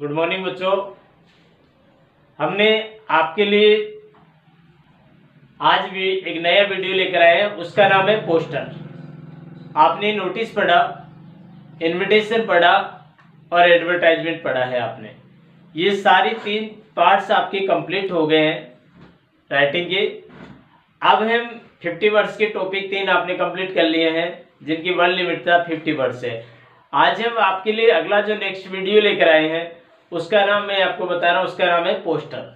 Good morning बच्चों। हमने आपके लिए आज भी एक नया वीडियो लेकर आए हैं। उसका नाम है पोस्टर। आपने नोटिस पढ़ा इनविटेशन पढ़ा और एडवर्टाइजमेंट पढ़ा है आपने। ये सारी तीन पार्ट्स आपके कंप्लीट हो गए हैं। राइटिंग के। अब हम फिफ्टी वर्ड्स के टॉपिक तीन आपने कंप्लीट कर लिए हैं, जिनकी वर्ड लिमिट था फिफ्टी वर्ड्स है आज हम आपके लिए अगला जो नेक्स्ट वीडियो लेकर आए हैं उसका नाम मैं आपको बता रहा हूँ, उसका नाम है पोस्टर।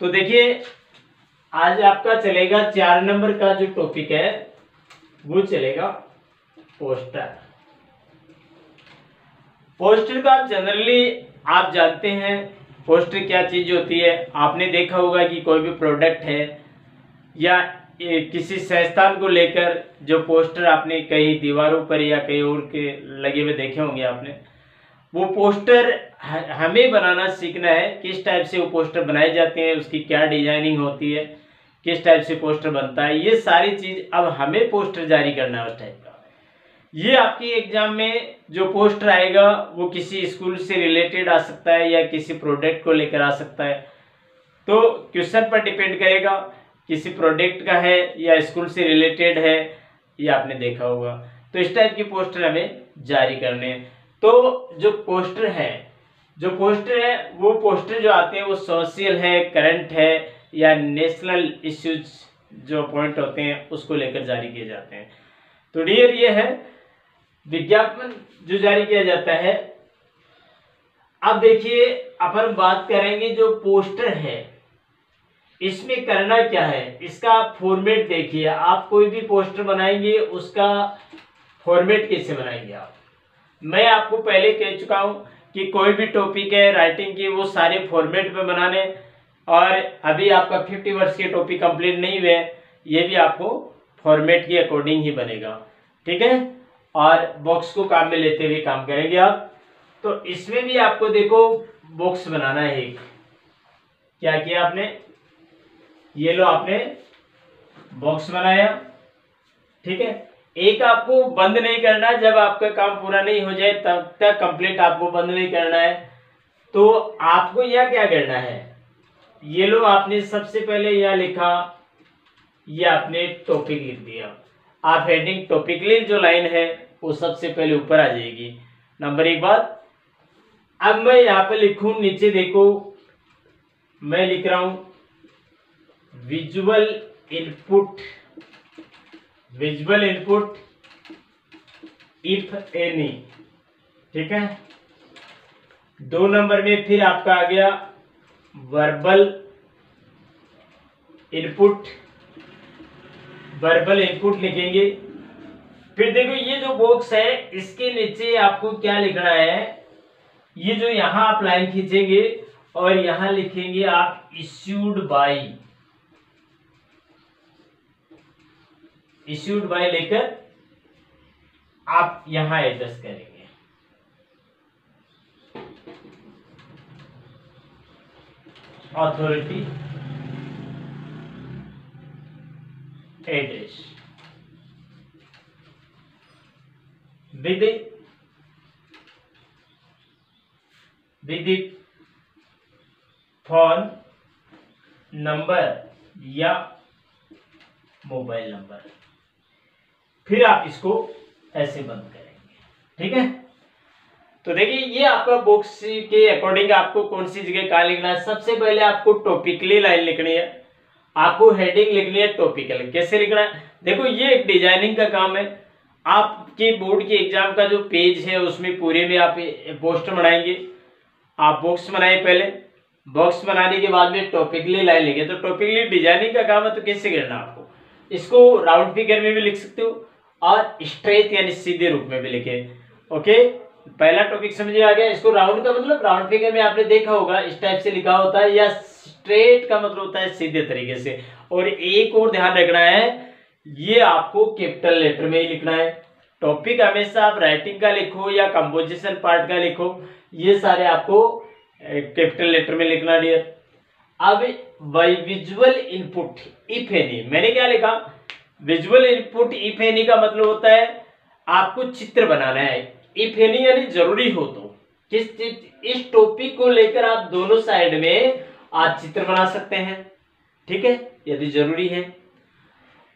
तो देखिए, आज आपका चलेगा चार नंबर का जो टॉपिक है, वो चलेगा पोस्टर। पोस्टर का जनरली आप जानते हैं, पोस्टर क्या चीज़ होती है। आपने देखा होगा कि कोई भी प्रोडक्ट है, या किसी संस्थान को लेकर जो पोस्टर आपने कई दीवारों पर या कहीं और के लगे हुए देखे होंगे आपने वो पोस्टर हमें बनाना सीखना है, किस टाइप से वो पोस्टर बनाए जाते हैं, उसकी क्या डिज़ाइनिंग होती है, किस टाइप से पोस्टर बनता है, ये सारी चीज़ अब हमें पोस्टर जारी करना है उस टाइप का। ये आपकी एग्ज़ाम में जो पोस्टर आएगा, वो किसी स्कूल से रिलेटेड आ सकता है या किसी प्रोडक्ट को लेकर आ सकता है। तो क्वेश्चन पर डिपेंड करेगा, किसी प्रोडक्ट का है या स्कूल से रिलेटेड है, ये आपने देखा होगा। तो इस टाइप की पोस्टर हमें जारी करने हैं। तो जो पोस्टर है, जो पोस्टर है, वो पोस्टर जो आते हैं, वो सोशल है करंट है, या नेशनल इश्यूज़ जो पॉइंट होते हैं, उसको लेकर जारी किए जाते हैं। तो डियर ये है, विज्ञापन जो जारी किया जाता है, अब देखिए, अपन बात करेंगे जो पोस्टर है, इसमें करना क्या है, इसका फॉर्मेट देखिए, आप कोई भी पोस्टर बनाएँगे, उसका फॉर्मेट कैसे बनाएँगे आप? मैं आपको पहले कह चुका हूँ कि कोई भी टॉपिक है राइटिंग की, वो सारे फॉर्मेट में बनाने। और अभी आपका फिफ्टी वर्ष के टॉपिक कंप्लीट नहीं हुए, ये भी आपको फॉर्मेट के अकॉर्डिंग ही बनेगा। ठीक है? और बॉक्स को काम में लेते हुए काम करेंगे आप। तो इसमें भी आपको देखो बॉक्स बनाना है क्या किया आपने? ये लो आपने बॉक्स बनाया। ठीक है? एक आपको बंद नहीं करना है जब आपका काम पूरा नहीं हो जाए, तब तक कंप्लीट आपको बंद नहीं करना है। तो आपको यह क्या करना है? ये लो, आपने सबसे पहले यह लिखा, ये आपने टॉपिक लिख दिया। आप हेडिंग टॉपिक टॉपिकली जो लाइन है, वो सबसे पहले ऊपर आ जाएगी। नंबर एक बात, अब मैं यहाँ पे लिखूं, नीचे देखो, मैं लिख रहा हूँ visual input visual input, if any, ठीक है? दो नंबर में फिर आपका आ गया वर्बल इनपुट। वर्बल इनपुट लिखेंगे। फिर देखो, ये जो बॉक्स है, इसके नीचे आपको क्या लिखना है? ये जो यहाँ आप लाइन खींचेंगे और यहाँ लिखेंगे आप इश्यूड बाई इश्यूड बाय लेकर आप यहाँ एडजस्ट करेंगे। Authority address with with phone number या मोबाइल नंबर फिर आप इसको ऐसे बंद करेंगे। ठीक है? तो देखिए, ये आपका बुक्स के अकॉर्डिंग आपको कौन सी जगह कहा लिखना है? सबसे पहले आपको टॉपिकली लाइन लिखनी है। आपको हेडिंग लिखनी है टॉपिकल कैसे लिखना है? देखो, ये एक डिज़ाइनिंग का काम है। आपके बोर्ड के एग्ज़ाम का जो पेज है, उसमें पूरे में आप पोस्टर बनाएँगे। आप बॉक्स बनाए पहले। बॉक्स बनाने के बाद में टॉपिकली लाइन लिखे। तो टॉपिकली डिज़ाइनिंग का काम है तो कैसे करना आपको? इसको राउंड फिगर में भी लिख सकते हो। और स्ट्रेट यानी सीधे रूप में भी लिखे। ओके? पहला टॉपिक समझ आ गया इसको राउंड का मतलब राउंड फिगर में आपने देखा होगा, इस टाइप से लिखा होता है, या स्ट्रेट का मतलब होता है सीधे तरीके से। और एक और ध्यान रखना है, ये आपको कैपिटल लेटर में ही लिखना है। टॉपिक हमेशा आप राइटिंग का लिखो या कंपोजिशन पार्ट का लिखो, ये सारे आपको कैपिटल लेटर में लिखना डियर अब विजुअल इनपुट इफ़ एनी मैंने क्या लिखा? विजुअल इनपुट इफ़ एनी का मतलब होता है आपको चित्र बनाना है। इफ़ एनी यानी ज़रूरी हो तो। किस इस टॉपिक को लेकर आप दोनों साइड में आज चित्र बना सकते हैं। ठीक है? यदि ज़रूरी है।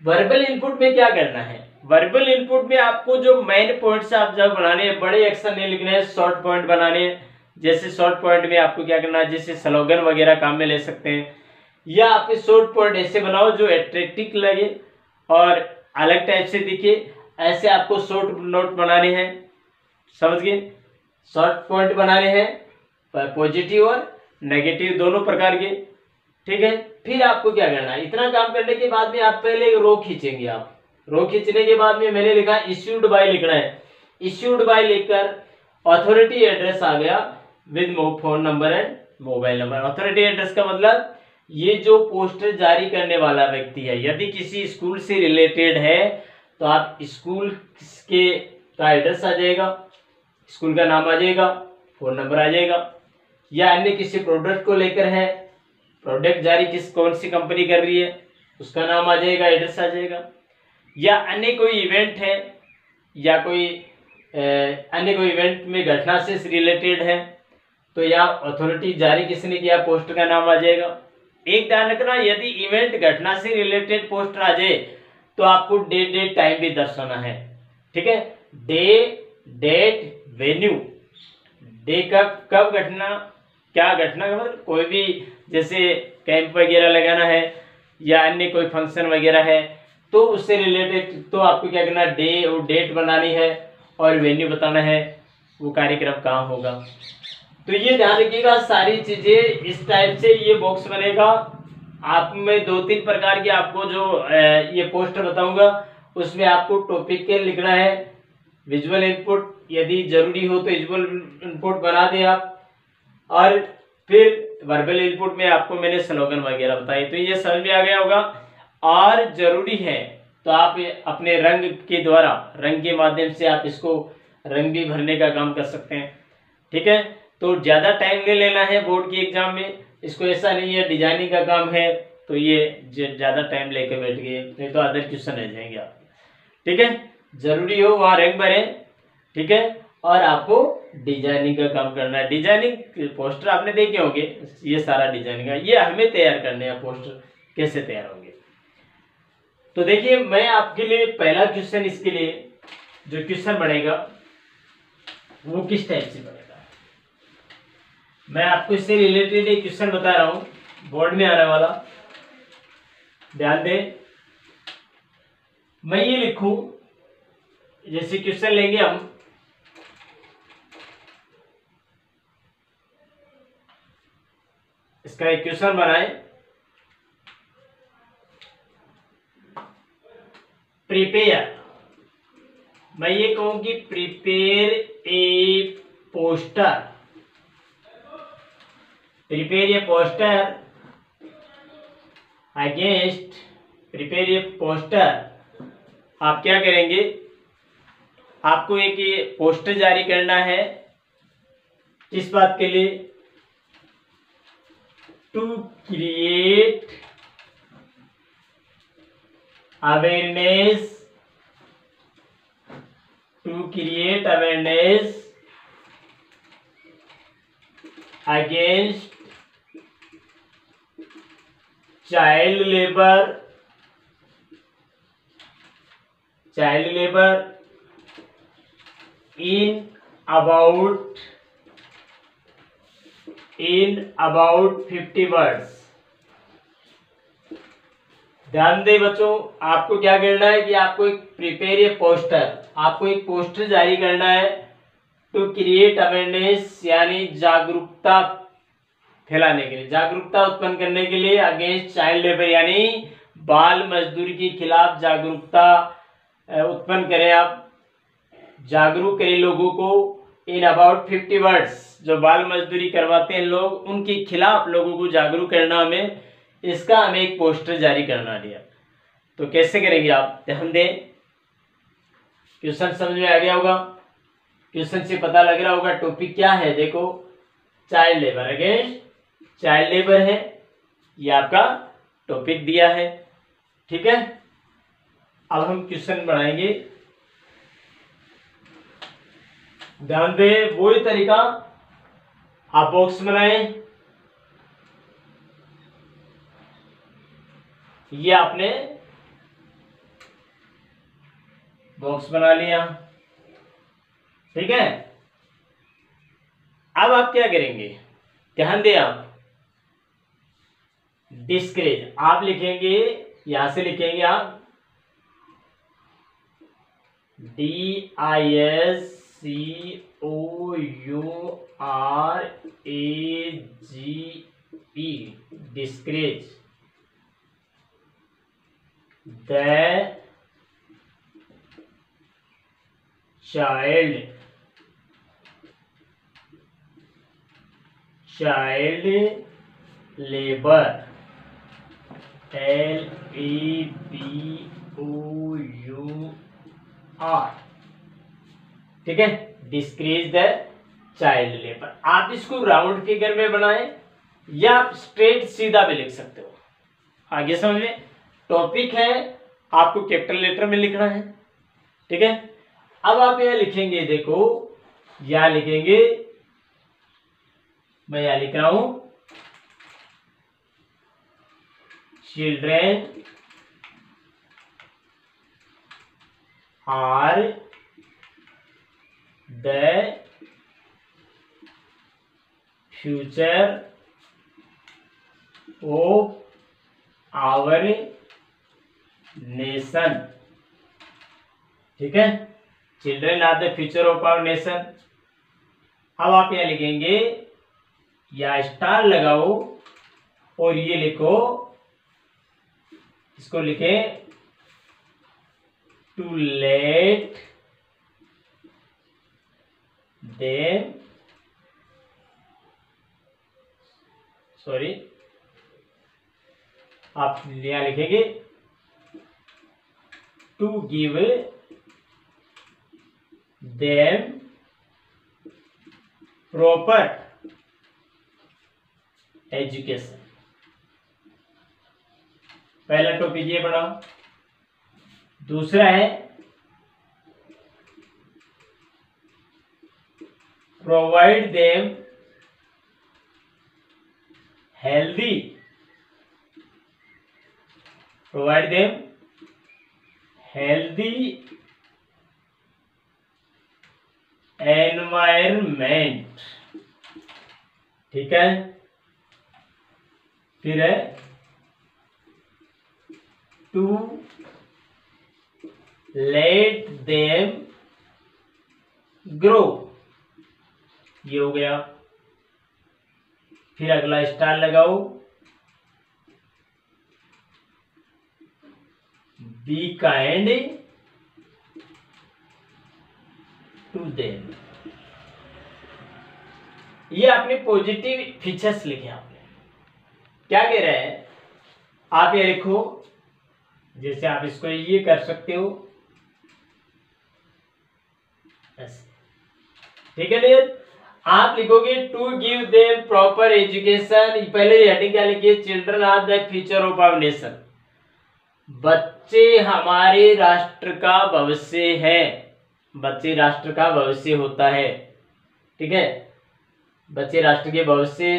वर्बल इनपुट में क्या करना है? वर्बल इनपुट में आपको जो मेन पॉइंट्स आप जब बनाने हैं, बड़े एक्शन नहीं लिखने हैं शॉर्ट पॉइंट बनाने हैं। जैसे शॉर्ट पॉइंट में आपको क्या करना है? जैसे स्लोगन वगैरह काम में ले सकते हैं। या आप शॉर्ट पॉइंट ऐसे बनाओ जो एट्रेक्टिव लगे। और अलग टाइप से दिखे ऐसे आपको शॉर्ट नोट बनाने हैं। समझ गए? शॉर्ट पॉइंट बनाने हैं पॉजिटिव और नेगेटिव दोनों प्रकार के। ठीक है? फिर आपको क्या करना है? इतना काम करने के बाद में आप पहले रो खींचेंगे आप। रो खींचने के बाद में मैंने लिखा इश्यूड बाय लिखना है। इश्यूड बाय लिखकर अथॉरिटी एड्रेस आ गया with phone number and mobile number authority address का मतलब ये जो पोस्टर जारी करने वाला व्यक्ति है, यदि किसी स्कूल से रिलेटेड है तो आप स्कूल के का एड्रेस आ जाएगा, स्कूल का नाम आ जाएगा, फ़ोन नंबर आ जाएगा, या अन्य किसी प्रोडक्ट को लेकर है, प्रोडक्ट जारी किस, कौन सी कंपनी कर रही है, उसका नाम आ जाएगा, एड्रेस आ जाएगा, या अन्य कोई इवेंट है, या कोई अन्य कोई इवेंट में घटना से रिलेटेड है तो या अथॉरिटी जारी किसने किया पोस्ट का नाम आ जाएगा एक ध्यान रखना, यदि इवेंट घटना से रिलेटेड पोस्टर आ जाए तो आपको डे डेट टाइम भी दर्शाना है। ठीक है? डे डेट वेन्यू डे कब कब घटना, क्या घटना मतलब? कोई भी, जैसे कैंप वगैरह लगाना है, या अन्य कोई फ़ंक्शन वगैरह है तो उससे रिलेटेड तो आपको क्या करना डे और डेट बनानी है, और वेन्यू बताना है, वो कार्यक्रम कहाँ होगा। तो ये ध्यान रखिएगा, सारी चीज़ें इस टाइप से ये बॉक्स बनेगा। आप में दो तीन प्रकार की आपको जो ये पोस्टर बताऊँगा, उसमें आपको टॉपिक के लिखना है विजुअल इनपुट यदि ज़रूरी हो तो विजुअल इनपुट बना दें आप, और फिर वर्बल इनपुट में आपको मैंने स्लोगन वगैरह बताई। तो ये समझ में आ गया होगा। और ज़रूरी है तो आप अपने रंग के द्वारा, रंग के माध्यम से आप इसको, रंग भी भरने का काम कर सकते हैं। ठीक है? तो ज़्यादा टाइम नहीं लेना है बोर्ड की एग्ज़ाम में। इसको ऐसा नहीं है डिज़ाइनिंग का काम है तो ये ज़्यादा टाइम लेके बैठ गए। नहीं तो अदर क्वेश्चन रह जाएँगे आप ठीक है? ज़रूरी हो वहाँ रंग भरें, ठीक है? और आपको डिज़ाइनिंग का काम करना है। डिज़ाइनिंग पोस्टर आपने देखे होंगे, ये सारा डिज़ाइनिंग का। ये हमें तैयार करने हैं पोस्टर कैसे तैयार होंगे? तो देखिए, मैं आपके लिए पहला क्वेश्चन इसके लिए, जो क्वेश्चन बनेगा वो किस टाइप से बनेगा मैं आपको इससे रिलेटेड एक क्वेश्चन बता रहा हूँ। बोर्ड में आने वाला। ध्यान दें। मैं ये लिखूं, जैसे क्वेश्चन लेंगे हम। इसका एक क्वेश्चन बनाए। प्रिपेयर मैं ये कहूँ कि prepare a poster prepare a poster against, prepare a poster. आप क्या करेंगे? आपको एक ये पोस्टर जारी करना है। किस बात के लिए? To create awareness to create awareness against child labour child labour in about in about fifty words ध्यान दे बच्चों, आपको क्या करना है कि आपको एक प्रिपेयर ए पोस्टर आपको एक पोस्टर जारी करना है टू क्रिएट अवेयरनेस यानी जागरूकता फैलाने के लिए, जागरूकता उत्पन्न करने के लिए अगेंस्ट चाइल्ड लेबर यानी बाल मजदूरी के खिलाफ जागरूकता उत्पन्न करें आप। जागरूक करें लोगों को इन अबाउट फिफ्टी वर्ड्स जो बाल मजदूरी करवाते हैं लोग, उनके खिलाफ लोगों को जागरूक करना हमें, इसका हमें एक पोस्टर जारी करना दिया। तो कैसे करेंगे आप? ध्यान दें। क्वेश्चन समझ में आ गया होगा। क्वेश्चन से पता लग रहा होगा टॉपिक क्या है, देखो। Child labour against child labour है, ये आपका टॉपिक दिया है, ठीक है? अब हम क्वेश्चन बढ़ाएँगे। ध्यान दे वही तरीका आप बॉक्स बनाए ये आपने बॉक्स बना लिया, ठीक है? अब आप क्या करेंगे? ध्यान दें आप। डिस्क्रेज आप लिखेंगे, यहाँ से लिखेंगे आप D I S C O U R A G E discourage the child child labour L A B O U R ठीक है? डिस्क्रीज द चाइल्ड लेबर आप इसको राउंड फिगर में बनाएँ या आप स्ट्रेट सीधा भी लिख सकते हो। आगे समझ में टॉपिक है, आपको कैपिटल लेटर में लिखना है। ठीक है? अब आप यह लिखेंगे, देखो, यहाँ लिखेंगे, मैं यहाँ लिख रहा हूँ। Children are the future of our nation ठीक है? Children are the future of our nation अब आप यहाँ लिखेंगे, या स्टार लगाओ और ये लिखो इसको लिखे टू लेट देम सॉरी आप यहाँ लिखेंगे to give them proper education पहला टॉपिक ये बना दूसरा है provide them healthy provide them healthy environment ठीक है? फिर है टू लेट देम ग्रो ये हो गया। फिर अगला स्टार लगाओ। बी काइंड टू देम ये आपने पॉजिटिव फीचर्स लिखे आपने। क्या कह रहे हैं? आप ये लिखो जैसे आप इसको ये कर सकते हो। ठीक है देर आप लिखोगे to give them proper education पहले हेडिंग क्या लिखिए children are the future of our nation बच्चे हमारे राष्ट्र का भविष्य है। बच्चे राष्ट्र का भविष्य होता है। ठीक है? बच्चे राष्ट्र के भविष्य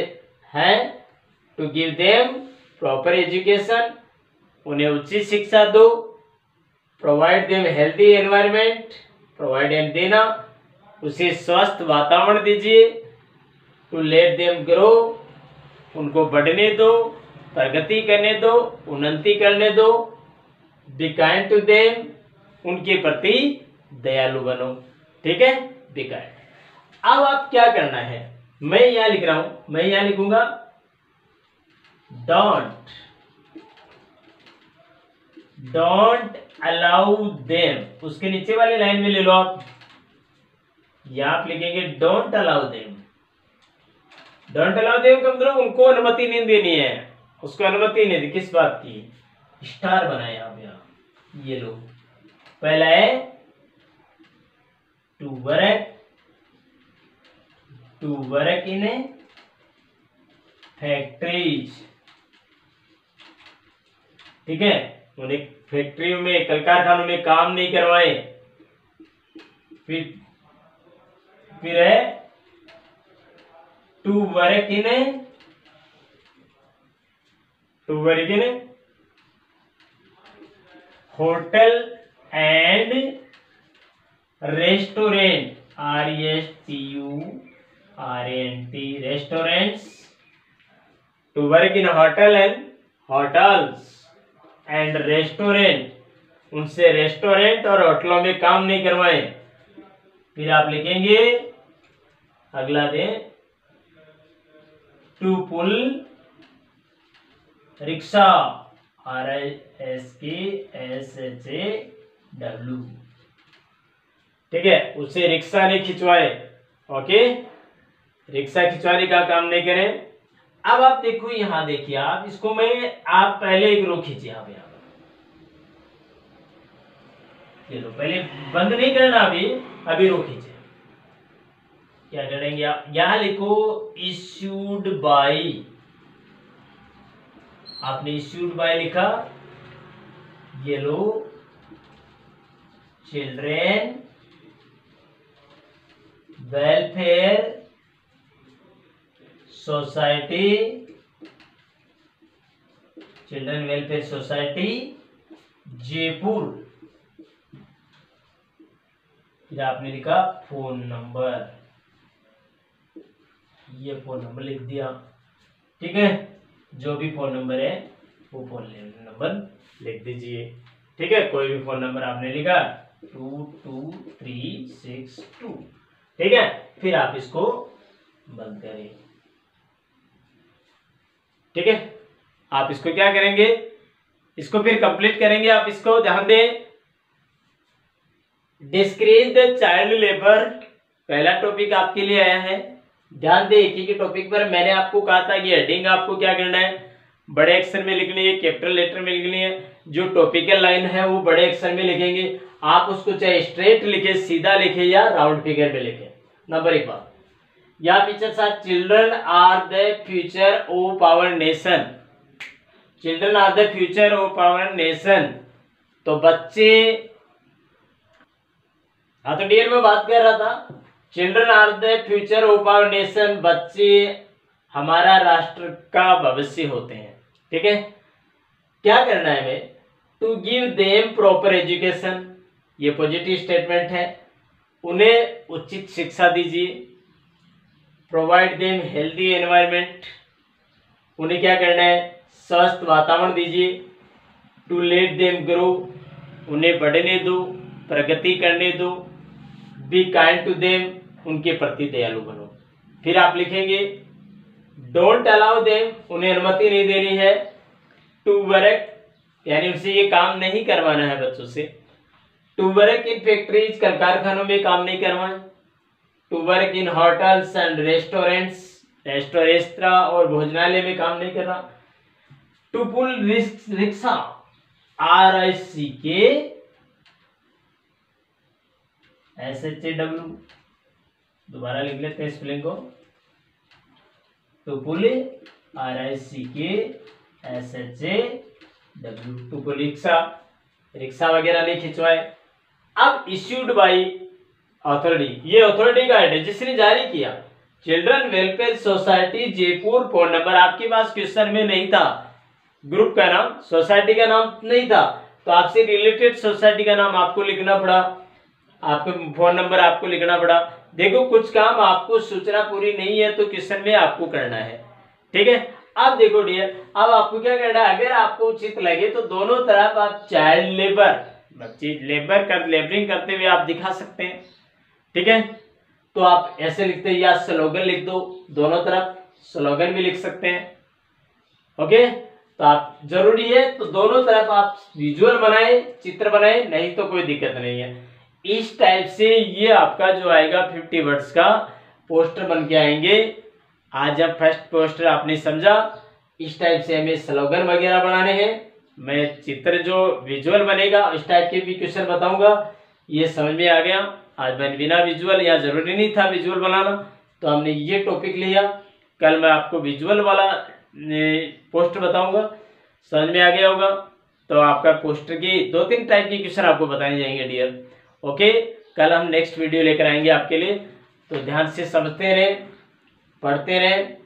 हैं। To give them proper education उन्हें उचित शिक्षा दो provide them healthy environment provide them देना, उसे स्वस्थ वातावरण दीजिए टू लेट देम ग्रो उनको बढ़ने दो, प्रगति करने दो, उन्नति करने दो बी काइंड टू देम उनके प्रति दयालु बनो। ठीक है? बी काइंड अब आप क्या करना है? मैं यहाँ लिख रहा हूँ, मैं यहाँ लिखूँगा डोंट डोंट अलाउ देम उसके नीचे वाली लाइन में ले लो आप। यहाँ आप लिखेंगे don't allow them don't allow them का मतलब उनको अनुमति नहीं देनी है। उसको अनुमति नहीं दी किस बात की? स्टार बनाए आप यहाँ। ये लो। पहला है to work to work in factories ठीक है? उन्हें फैक्ट्रियों में कल कारखानों में काम नहीं करवाए। फिर फिर है to work in to work in hotel and restaurant R S T U R N T restaurants to work in hotel and, hotels. And restaurant उनसे रेस्टोरेंट और होटलों में काम नहीं करवाए। फिर आप लिखेंगे, अगला दिन to pull rickshaw, R S K S H A W ठीक है, उसे रिक्शा नहीं खिंचवाए, ओके? रिक्शा खिंचवाने का काम नहीं करें। अब आप देखो यहाँ देखिए, आप इसको मैं, आप पहले एक रो खींचिए, आप यहाँ ये लो, पहले बंद नहीं करना अभी अभी रो खींचे क्या करेंगे आप? यहाँ लिखो इश्यूड बाई आपने इश्यूड बाय लिखा, ये लो children welfare society, children welfare society, Jaipur. फिर आपने लिखा फ़ोन नंबर। ये फ़ोन नंबर लिख दिया। ठीक है? जो भी फ़ोन नंबर है, वो फ़ोन नंबर लिख दीजिए। ठीक है? कोई भी फ़ोन नंबर आपने लिखा two two three six two ठीक है? फिर आप इसको बंद करें। ठीक है? आप इसको क्या करेंगे? इसको फिर कंप्लीट करेंगे आप इसको। ध्यान दें। डिस्क्रीज द चाइल्ड लेबर पहला टॉपिक आपके लिए आया है। ध्यान दे, एक ही टॉपिक पर मैंने आपको कहा था कि हेडिंग आपको क्या करना है? बड़े अक्षर में लिखनी है कैपिटल लेटर में लिखनी है। जो टॉपिकल लाइन है वो बड़े अक्षर में लिखेंगे। आप उसको चाहे स्ट्रेट लिखे, सीधा लिखे या राउंड फिगर में लिखे। नंबर एक बात। या पीछे साथ children are the future of our nation children are the future of our nation तो बच्चे हाँ तो डियर में बात कर रहा था। Children are the future of our nation बच्चे हमारा राष्ट्र का भविष्य होते हैं। ठीक है? क्या करना है हमें to give them proper education ये पॉजिटिव स्टेटमेंट है। उन्हें उचित शिक्षा दीजिए। प्रोवाइड देम हेल्दी एनवायरमेंट उन्हें क्या करना है? स्वस्थ वातावरण दीजिए। टू लेट देम ग्रो उन्हें बढ़ने दो, प्रगति करने दो। बी काइंड टू देम उनके प्रति दयालु बनो। फिर आप लिखेंगे डोंट अलाउ देम उन्हें अनुमति नहीं देनी है। टू वर्क यानी उनसे ये काम नहीं करवाना है बच्चों से। टू वर्क इन फैक्ट्रीज कल कारखानों में काम नहीं करवाए। To work in hotels and restaurants restaurant और भोजनालय में काम नहीं करना to pull rickshaw R I C K S H A W दोबारा लिख लेते हैं स्पेलिंग को। To pull R I C K S H A W to pull rickshaw. Rickshaw वगैरह नहीं खिंचवाए। अब इश्यूड बाई अथॉरिटी ये अथॉरिटी का है, जिसने जारी किया। Children welfare society Jaipur phone number आपके पास क्वेश्चन में नहीं था। ग्रुप का नाम सोसाइटी का नाम नहीं था। तो आपसे रिलेटेड सोसाइटी का नाम आपको लिखना पड़ा। आपको फ़ोन नंबर आपको लिखना पड़ा। देखो, कुछ काम आपको सूचना पूरी नहीं है तो क्वेश्चन में आपको करना है। ठीक है? अब देखो डियर अब आपको क्या करना है? अगर आपको उचित लगे तो दोनों तरफ़ आप चाइल्ड लेबर बच्चे लेबर कर लेबरिंग करते हुए आप दिखा सकते हैं। ठीक है? तो आप ऐसे लिखते हैं, या स्लोगन लिख दो, दोनों तरफ़ स्लोगन भी लिख सकते हैं। ओके? तो आप, ज़रूरी है तो दोनों तरफ़ आप विजुअल बनाए, चित्र बनाए, नहीं तो कोई दिक्कत नहीं है। इस टाइप से ये आपका जो आएगा, फिफ्टी वर्ड्स का पोस्टर बन के आएँगे। आज अब फ़र्स्ट पोस्टर आपने समझा। इस टाइप से हमें स्लोगन वगैरह बनाने हैं। मैं चित्र जो विजुअल बनेगा इस टाइप के भी क्वेश्चन बताऊँगा। ये समझ में आ गया। आज मैंने बिना विजुअल या ज़रूरी नहीं था विजुअल बनाना तो हमने ये टॉपिक लिया। कल मैं आपको विजुअल वाला पोस्टर बताऊँगा। समझ में आ गया होगा? तो आपका पोस्टर की दो तीन टाइप के क्वेश्चन आपको बताए जाएँगे डियर ओके कल हम नेक्स्ट वीडियो लेकर आएँगे आपके लिए। तो ध्यान से समझते रहे, पढ़ते रहें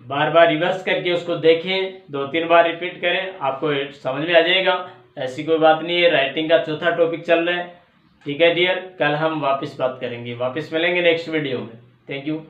बार बार रिवर्स करके उसको देखें दो तीन बार रिपीट करें, आपको समझ में आ जाएगा। ऐसी कोई बात नहीं है राइटिंग का चौथा टॉपिक चल रहा है। ठीक है डियर कल हम वापस बात करेंगे। वापस मिलेंगे नेक्स्ट वीडियो में। Thank you